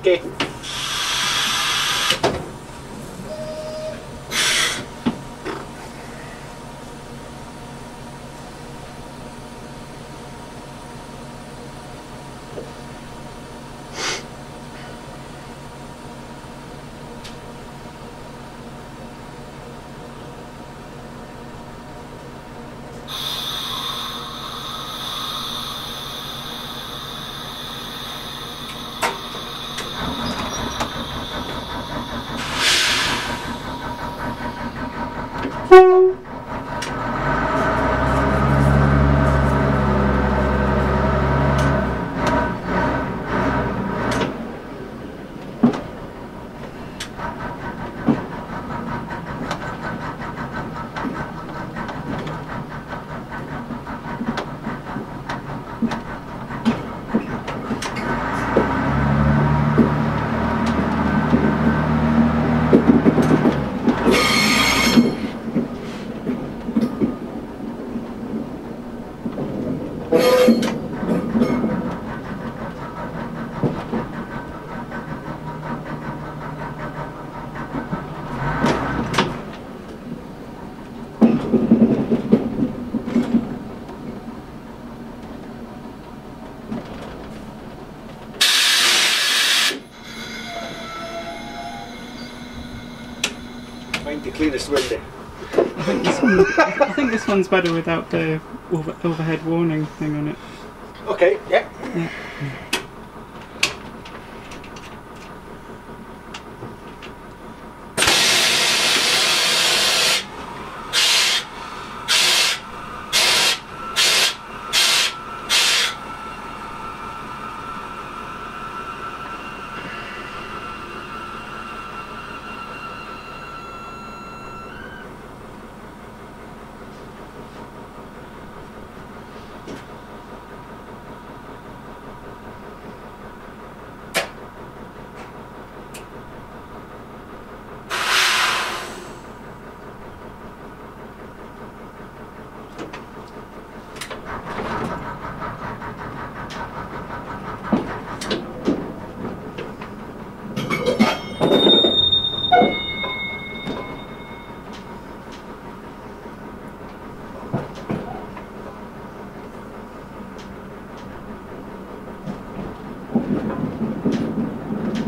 Okay. Find the cleanest window. I think this one. I think this one's better without the over, overhead warning thing on it. Okay, yeah. Yeah. フフフフフ。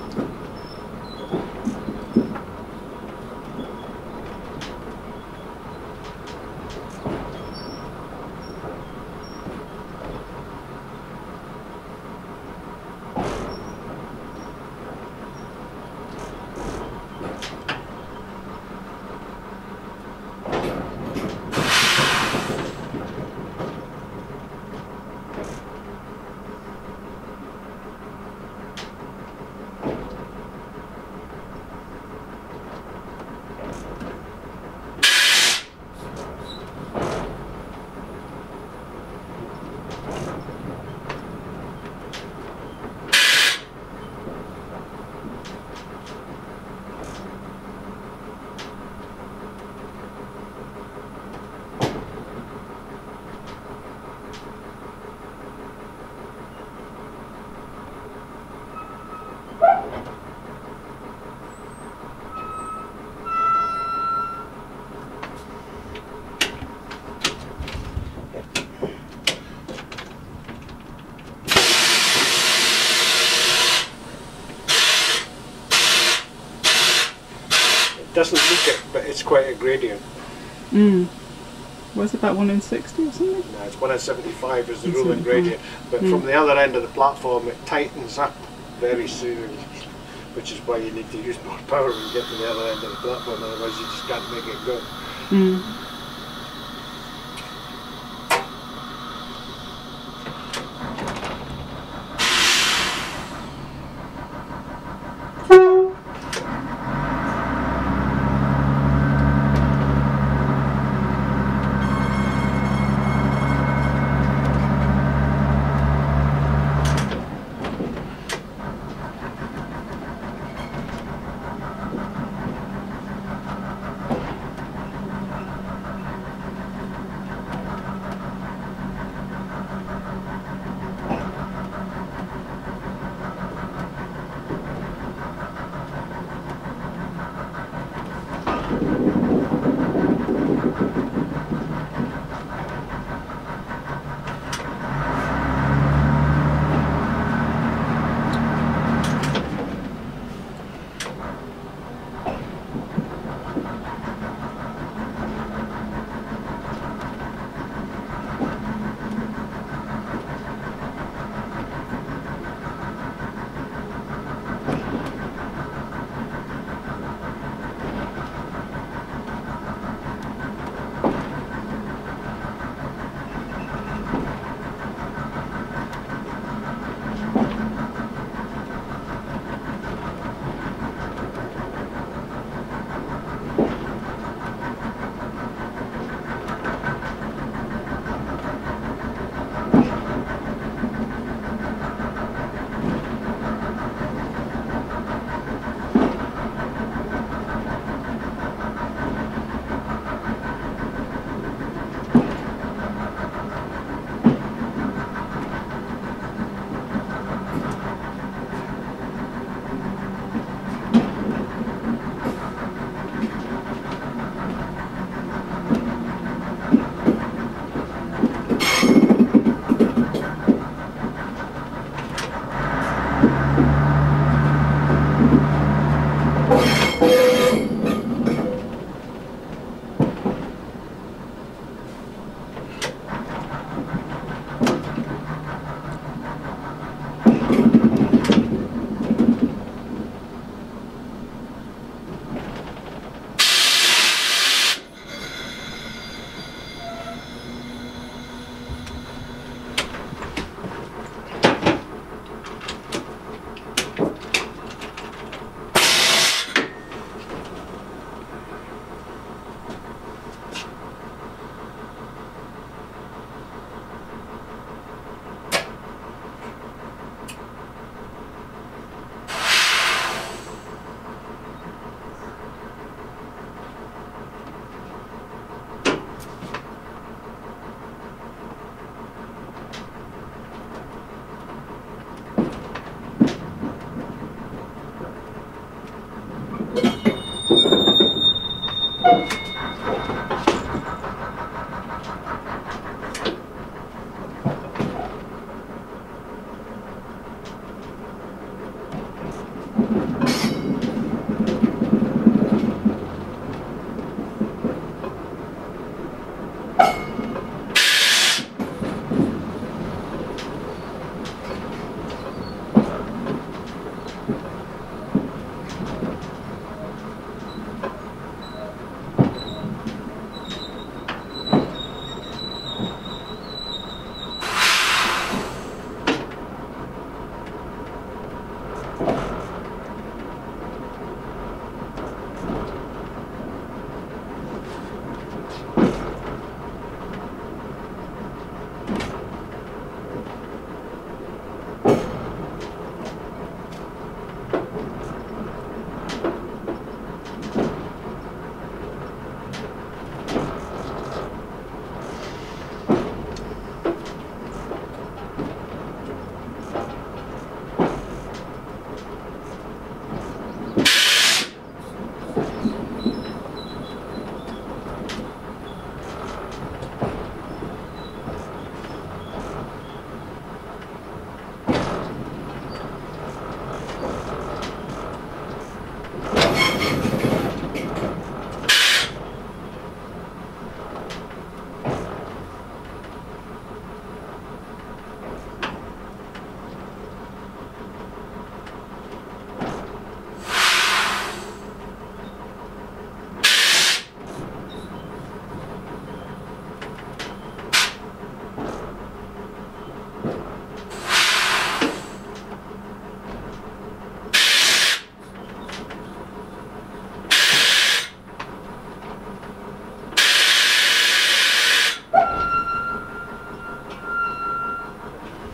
doesn't look it, but it's quite a gradient. Mm. Was it about 1 in 60 or something? No, it's 175 is the It's ruling 75. gradient, but Mm. from the other end of the platform it tightens up very soon, which is why you need to use more power when you get to the other end of the platform, otherwise you just can't make it go. Mm.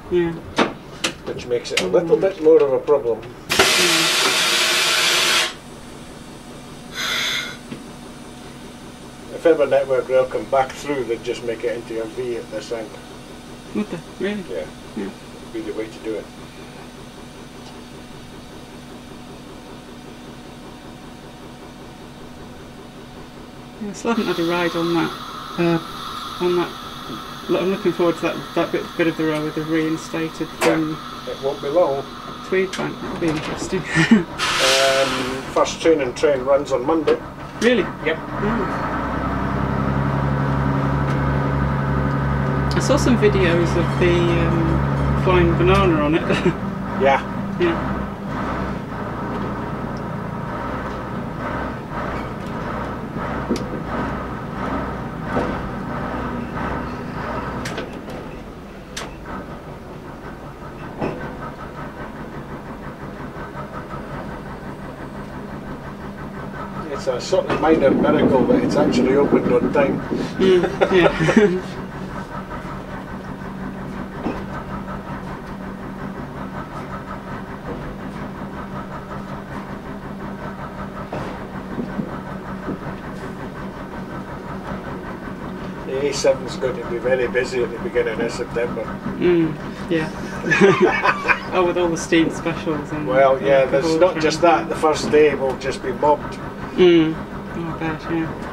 Yeah. Which makes it a little bit more of a problem. If ever network rail come back through, they'd just make it into a V at this angle. Would they? Really? Yeah, Yeah. be the way to do it. Yeah, I still haven't had a ride on that. Uh, on that. I'm looking forward to that that bit, bit of the road with the reinstated um, It won't be long. Tweedbank. That'll be interesting. Um, first and train runs on Monday. really? Yep. Oh. Saw some videos of the um, flying banana on it. Yeah. yeah. It's a sort of minor miracle that it's actually opened on time. Mm, yeah. The A7 is going to be very busy at the beginning of September. mm, yeah. oh, with all the steam specials and. Well, yeah, there's not just that. The first day will just be mobbed. Mm. Oh, I bet, yeah.